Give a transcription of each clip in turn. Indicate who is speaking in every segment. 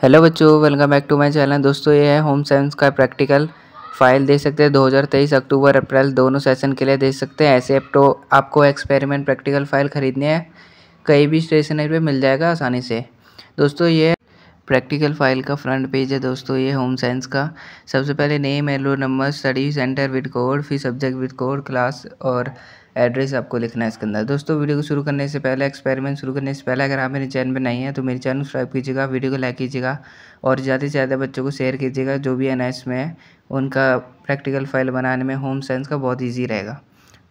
Speaker 1: Hello बच्चों welcome back to my channel दोस्तों, ये है होम साइंस का प्रैक्टिकल फ़ाइल देख सकते हैं। 2023 अक्टूबर, अप्रैल, दोनों सेशन के लिए देख सकते हैं। ऐसे तो आपको एक्सपेरिमेंट प्रैक्टिकल फ़ाइल ख़रीदनी है। कहीं भी स्टेशनरी पे मिल जाएगा आसानी से। दोस्तों, ये प्रैक्टिकल फ़ाइल का फ्रंट पेज है दोस्तों, ये होम साइंस का। सबसे पहले name roll number study centre with code फिर सब्जेक्ट विद कोड क्लास और एड्रेस आपको लिखना है इसके अंदर। दोस्तों, वीडियो को शुरू करने से पहले एक्सपेरिमेंट शुरू करने से पहले अगर आप मेरे चैनल पर नहीं है तो मेरे चैनल सब्सक्राइब कीजिएगा, वीडियो को लाइक कीजिएगा और ज़्यादा से ज़्यादा बच्चों को शेयर कीजिएगा, जो भी एन में है उनका प्रैक्टिकल फ़ाइल बनाने में होम साइंस का बहुत ईजी रहेगा।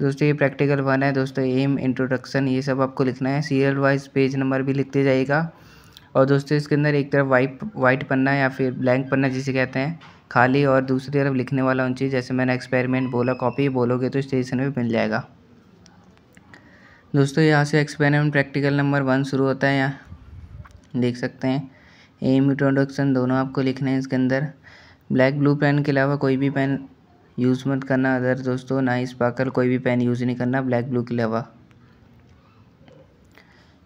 Speaker 1: दोस्तों, ये प्रैक्टिकल वन है। दोस्तों एम इंट्रोडक्शन ये सब आपको लिखना है। सीरियल वाइज पेज नंबर भी लिखते जाइएगा। और दोस्तों, इसके अंदर एक तरफ़ वाइट वाइट पन्ना या फिर ब्लैंक पन्ना जिसे कहते हैं, खाली और दूसरी तरफ़ लिखने वाला उन चीज़, जैसे मैंने एक्सपेरिमेंट बोला कॉपी बोलोगे तो स्टेशन में मिल जाएगा। दोस्तों, यहाँ से एक्सपेरिमेंट प्रैक्टिकल नंबर वन शुरू होता है यहाँ। देख सकते हैं। एम इंट्रोडक्शन दोनों आपको लिखने हैं इसके अंदर। ब्लैक ब्लू पेन के अलावा कोई भी पेन यूज़ मत करना। अदर दोस्तों, ना ही स्पार्कल कोई भी पेन यूज़ नहीं करना ब्लैक ब्लू के अलावा।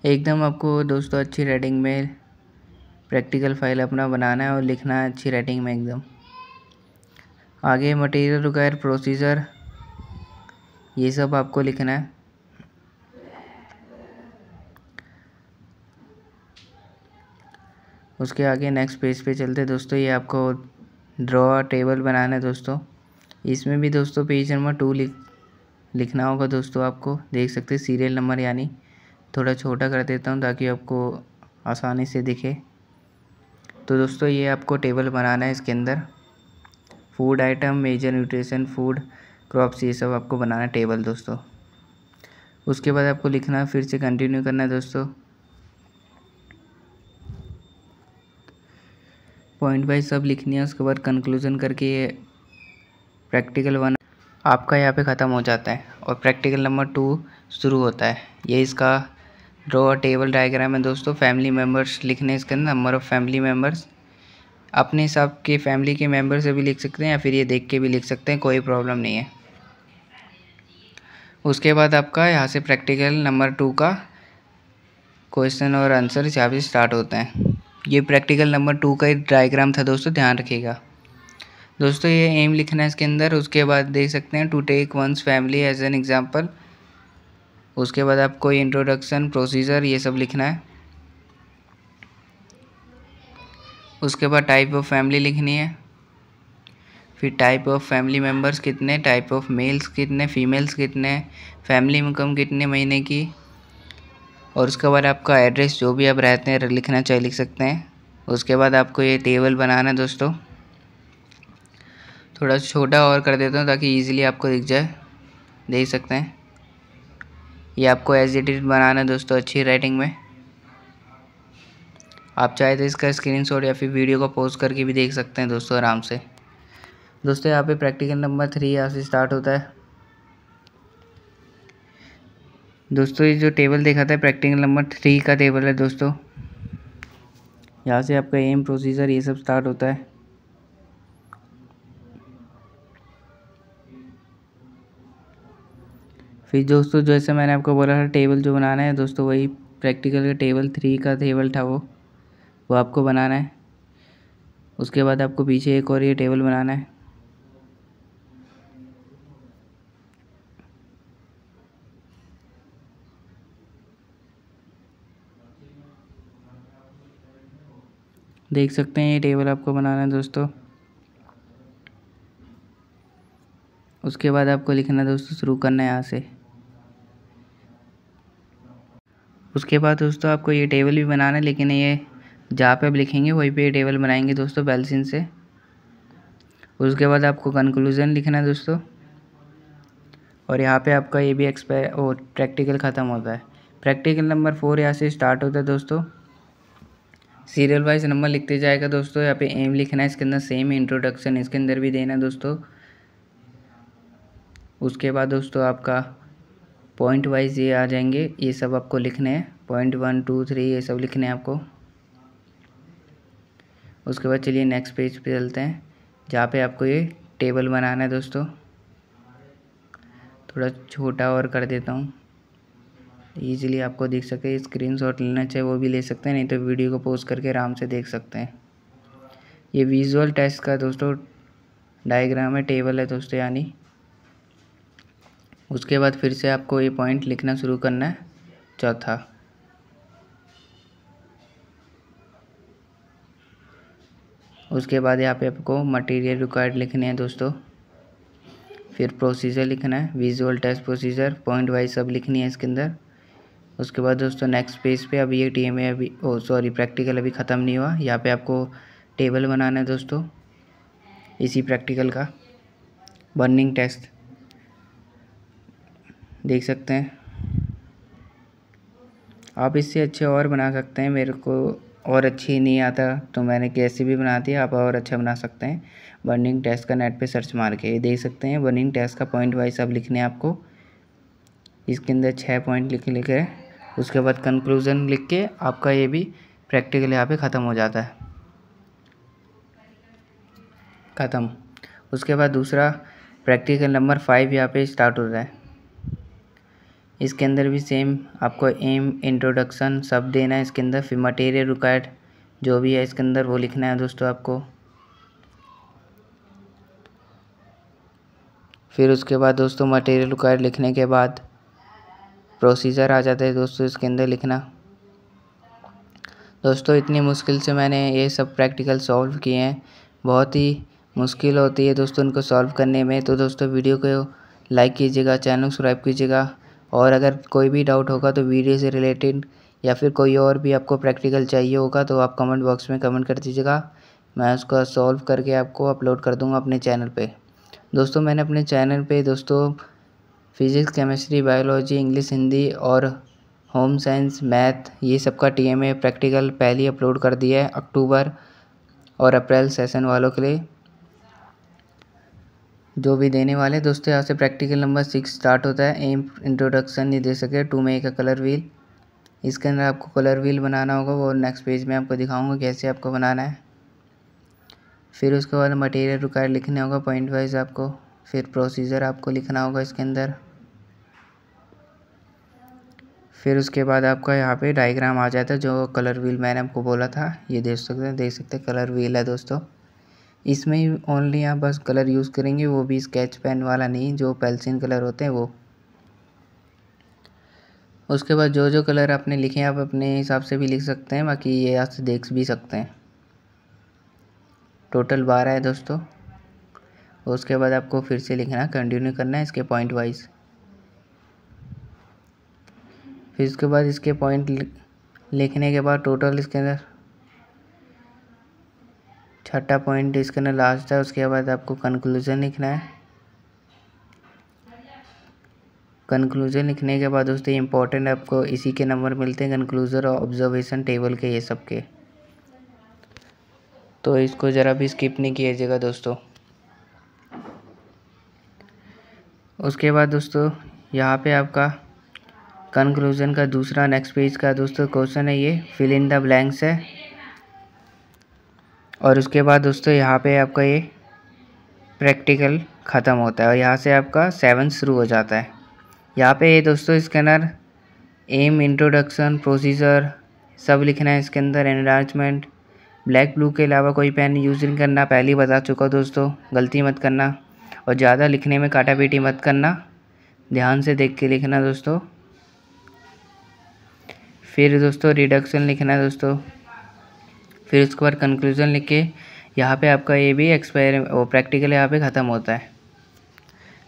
Speaker 1: एकदम आपको दोस्तों अच्छी रेटिंग में प्रैक्टिकल फ़ाइल अपना बनाना है और लिखना है अच्छी रेटिंग में एकदम। आगे मटेरियल रिक्वायर प्रोसीजर ये सब आपको लिखना है। उसके आगे नेक्स्ट पेज पे चलते दोस्तों, ये आपको ड्रॉ टेबल बनाना है दोस्तों। इसमें भी दोस्तों पेज नंबर टू लिख, लिखना होगा दोस्तों आपको। देख सकते हैं सीरियल नंबर यानी थोड़ा छोटा कर देता हूँ ताकि आपको आसानी से दिखे। तो दोस्तों, ये आपको टेबल बनाना है इसके अंदर। Food item major nutrition food crops ये सब आपको बनाना है टेबल दोस्तों। उसके बाद आपको लिखना फिर से कंटिन्यू करना है दोस्तों। पॉइंट वाइज सब लिखनी है, उसके बाद कंक्लूजन करके ये प्रैक्टिकल वन आपका यहाँ पे ख़त्म हो जाता है और प्रैक्टिकल नंबर टू शुरू होता है। ये इसका ड्रॉ टेबल डायग्राम है दोस्तों फैमिली मेंबर्स लिखने इसके अंदर नंबर ऑफ़ फैमिली मेंबर्स अपने हिसाब के फैमिली के मेंबर से भी लिख सकते हैं या फिर ये देख के भी लिख सकते हैं, कोई प्रॉब्लम नहीं है। उसके बाद आपका यहाँ से प्रैक्टिकल नंबर टू का क्वेश्चन और आंसर यहाँ से स्टार्ट होते है। ये प्रैक्टिकल नंबर टू का डायग्राम था दोस्तों, ध्यान रखिएगा। दोस्तों, ये एम लिखना है इसके अंदर, उसके बाद देख सकते हैं to take one's family as an example उसके बाद आपको इंट्रोडक्शन प्रोसीजर ये सब लिखना है। उसके बाद टाइप ऑफ़ फैमिली लिखनी है। फिर टाइप ऑफ़ फैमिली मेंबर्स कितने टाइप ऑफ़ मेल्स कितने फीमेल्स कितने फैमिली इनकम कितने महीने की। और उसके बाद आपका एड्रेस जो भी आप रहते हैं, लिखना चाहिए लिख सकते हैं। उसके बाद आपको ये टेबल बनाना है दोस्तों। थोड़ा छोटा और कर देता हूँ ताकि इजीली आपको दिख जाए। देख सकते हैं। ये आपको एज इज़ बनाना है दोस्तों, अच्छी राइटिंग में। आप चाहे तो इसका स्क्रीनशॉट या फिर वीडियो को पोस्ट करके भी देख सकते हैं दोस्तों आराम से। दोस्तों यहाँ पे प्रैक्टिकल नंबर थ्री यहाँ से स्टार्ट होता है। दोस्तों, ये जो टेबल देखा था प्रैक्टिकल नंबर थ्री का टेबल है दोस्तों। यहाँ से आपका एम प्रोसीजर ये सब स्टार्ट होता है। फिर दोस्तों, जैसे मैंने आपको बोला था टेबल जो बनाना है दोस्तों, वही प्रैक्टिकल का टेबल थ्री का टेबल था वो। वो आपको बनाना है। उसके बाद आपको पीछे एक और ये टेबल बनाना है। देख सकते हैं ये टेबल आपको बनाना है दोस्तों। उसके बाद आपको लिखना दोस्तों, शुरू करना है यहाँ से। उसके बाद दोस्तों आपको ये टेबल भी बनाना है, लेकिन ये जहाँ पे आप लिखेंगे वहीं पे ये टेबल बनाएँगे दोस्तों, बेल्सिन से। उसके बाद आपको कंक्लूज़न लिखना है दोस्तों। और यहाँ पे आपका ये भी एक्सपायर और प्रैक्टिकल ख़त्म होता है। प्रैक्टिकल नंबर फोर यहाँ से स्टार्ट होता है दोस्तों। सीरियल वाइज नंबर लिखते जाएगा दोस्तों। यहाँ पे एम लिखना है, इसके अंदर सेम इंट्रोडक्शन इसके अंदर भी देना है दोस्तों। उसके बाद दोस्तों आपका पॉइंट वाइज ये आ जाएँगे। ये सब आपको लिखने हैं। पॉइंट वन टू थ्री ये सब लिखने हैं आपको। उसके बाद चलिए नेक्स्ट पेज पे चलते हैं, जहाँ पे आपको ये टेबल बनाना है दोस्तों। थोड़ा छोटा और कर देता हूँ। ईजिली आपको दिख सके। स्क्रीन शॉट लेना चाहे वो भी ले सकते हैं, नहीं तो वीडियो को पोस्ट करके आराम से देख सकते हैं। ये विजुअल टेस्ट का दोस्तों डायग्राम है टेबल है दोस्तों यानी। उसके बाद फिर से आपको ये पॉइंट लिखना शुरू करना है, चौथा। उसके बाद यहाँ पे आपको मटेरियल रिक्वायर्ड लिखने हैं दोस्तों। फिर प्रोसीजर लिखना है visual test procedure point wise सब लिखनी है इसके अंदर। उसके बाद दोस्तों नेक्स्ट पेज पे अभी ये टी एम ए अभी, ओ सॉरी प्रैक्टिकल अभी ख़त्म नहीं हुआ। यहाँ पे आपको टेबल बनाना है दोस्तों, इसी प्रैक्टिकल का। बर्निंग टेस्ट देख सकते हैं। आप इससे अच्छे और बना सकते हैं, मेरे को और अच्छी नहीं आता तो मैंने कैसे भी बना दिया, आप और अच्छा बना सकते हैं। बर्निंग टेस्ट का नेट पे सर्च मार के ये देख सकते हैं। बर्निंग टेस्ट का पॉइंट वाइज सब लिखने आपको। इसके अंदर छः पॉइंट लिख लिख उसके बाद कंक्लूज़न लिख के आपका ये भी प्रैक्टिकल यहाँ पे ख़त्म हो जाता है। ख़त्म। उसके बाद दूसरा प्रैक्टिकल नंबर फाइव यहाँ पे स्टार्ट होता है। इसके अंदर भी सेम आपको एम इंट्रोडक्शन सब देना है इसके अंदर, फिर मटेरियल रिक्वायर्ड जो भी है इसके अंदर वो लिखना है दोस्तों आपको। फिर उसके बाद दोस्तों मटेरियल रिक्वायर्ड लिखने के बाद प्रोसीजर आ जाता है दोस्तों इसके अंदर लिखना। दोस्तों, इतनी मुश्किल से मैंने ये सब प्रैक्टिकल सॉल्व किए हैं। बहुत ही मुश्किल होती है दोस्तों उनको सॉल्व करने में। तो दोस्तों, वीडियो को लाइक कीजिएगा, चैनल सब्सक्राइब कीजिएगा। और अगर कोई भी डाउट होगा तो वीडियो से रिलेटेड या फिर कोई और भी आपको प्रैक्टिकल चाहिए होगा तो आप कमेंट बॉक्स में कमेंट कर दीजिएगा। मैं उसका सॉल्व करके आपको अपलोड कर दूँगा अपने चैनल पे। दोस्तों, मैंने अपने चैनल पे दोस्तों physics, chemistry, biology, English, Hindi और होम साइंस, मैथ, ये सब का टी प्रैक्टिकल पहले अपलोड कर दिया है अक्टूबर और अप्रैल सेशन वालों के लिए। जो भी देने वाले दोस्तों, यहाँ से प्रैक्टिकल नंबर सिक्स स्टार्ट होता है। एम इंट्रोडक्शन ये दे सके। टू में का कलर व्हील इसके अंदर आपको कलर व्हील बनाना होगा। वो नेक्स्ट पेज में आपको दिखाऊँगा कैसे आपको बनाना है। फिर उसके बाद मटेरियल रिक्वायर लिखना होगा। पॉइंट वाइज आपको फिर प्रोसीजर आपको लिखना होगा इसके अंदर। फिर उसके बाद आपका यहाँ पे डायग्राम आ जाता है, जो कलर व्हील मैंने आपको बोला था, ये देख सकते हैं, देख सकते हैं कलर व्हील है दोस्तों। इसमें ओनली आप बस कलर यूज़ करेंगे, वो भी स्केच पेन वाला नहीं, जो पेंसिल कलर होते हैं वो। उसके बाद जो जो कलर आपने लिखे हैं, आप अपने हिसाब से भी लिख सकते हैं, बाकी ये से देख भी सकते हैं। टोटल बारह है दोस्तों। उसके बाद आपको फिर से लिखना कंटिन्यू करना है, इसके पॉइंट वाइज फिर उसके बाद इसके पॉइंट लिखने के बाद टोटल इसके अंदर छठा पॉइंट इसके अंदर लास्ट है, उसके बाद आपको कंक्लूजन लिखना है। कंक्लूजन लिखने के बाद दोस्तों इम्पोर्टेंट आपको इसी के नंबर मिलते हैं कंक्लूजर और ऑब्जर्वेशन टेबल के, ये सब के। तो इसको ज़रा भी स्किप नहीं कीजिएगा दोस्तों। उसके बाद दोस्तों यहाँ पे आपका कंक्लूजन का दूसरा नेक्स्ट पेज का दोस्तों क्वेश्चन है ये फिल इन द ब्लैंक्स है। और उसके बाद दोस्तों यहाँ पे आपका ये प्रैक्टिकल ख़त्म होता है और यहाँ से आपका सेवन शुरू हो जाता है। यहाँ पे ये दोस्तों स्कैनर एम इंट्रोडक्शन प्रोसीजर सब लिखना है इसके अंदर एनलार्जमेंट ब्लैक ब्लू के अलावा कोई पेन यूज़ नहीं करना, पहले ही बता चुका दोस्तों, गलती मत करना और ज़्यादा लिखने में काटा पीटी मत करना, ध्यान से देख के लिखना दोस्तों। फिर दोस्तों रिडक्शन लिखना है दोस्तों। फिर उसके बाद कंक्लूज़न लिख के यहाँ पे आपका ये भी एक्सपायर वो प्रैक्टिकल यहाँ पे ख़त्म होता है।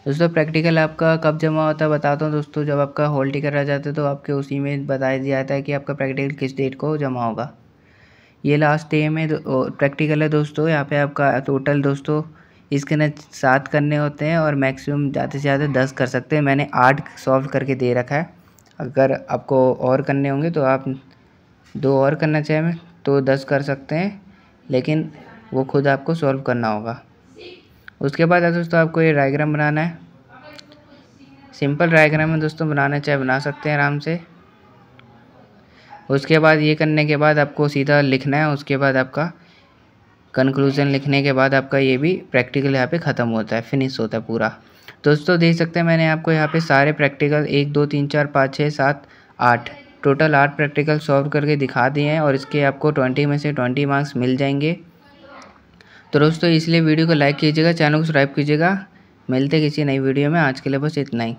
Speaker 1: दोस्तों प्रैक्टिकल आपका कब जमा होता है बताता हूँ दोस्तों। जब आपका हॉल टिकट आ जाता है तो आपके उसी में बताया जाता है कि आपका प्रैक्टिकल किस डेट को जमा होगा। ये लास्ट डे में प्रैक्टिकल है दोस्तों। यहाँ पे आपका टोटल दोस्तों इसके अंदर सात करने होते हैं और मैक्सिमम ज़्यादा से ज़्यादा दस कर सकते हैं। मैंने आठ सॉल्व करके दे रखा है। अगर आपको और करने होंगे तो आप दो और करना चाहें तो दस कर सकते हैं, लेकिन वो खुद आपको सॉल्व करना होगा। उसके बाद दोस्तों, आपको ये डायग्राम बनाना है। सिंपल डायग्राम में दोस्तों, बनाना चाहे बना सकते हैं आराम से। उसके बाद ये करने के बाद आपको सीधा लिखना है, उसके बाद आपका कंक्लूजन लिखने के बाद आपका ये भी प्रैक्टिकल यहाँ पे ख़त्म होता है फिनिश होता है पूरा। दोस्तों, देख सकते हैं मैंने आपको यहाँ पे सारे प्रैक्टिकल एक, दो, तीन, चार, पाँच छः सात, आठ टोटल आठ प्रैक्टिकल सॉल्व करके दिखा दिए हैं और इसके आपको ट्वेंटी में से ट्वेंटी मार्क्स मिल जाएँगे। तो दोस्तों, इसलिए वीडियो को लाइक कीजिएगा चैनल को सब्सक्राइब कीजिएगा। मिलते किसी नई वीडियो में। आज के लिए बस इतना ही।